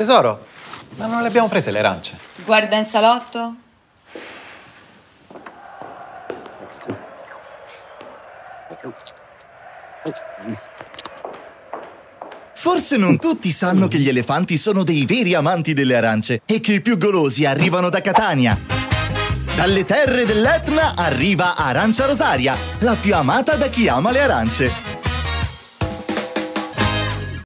Tesoro, ma non le abbiamo prese le arance? Guarda in salotto. Forse non tutti sanno che gli elefanti sono dei veri amanti delle arance e che i più golosi arrivano da Catania. Dalle terre dell'Etna arriva Arancia Rosaria, la più amata da chi ama le arance.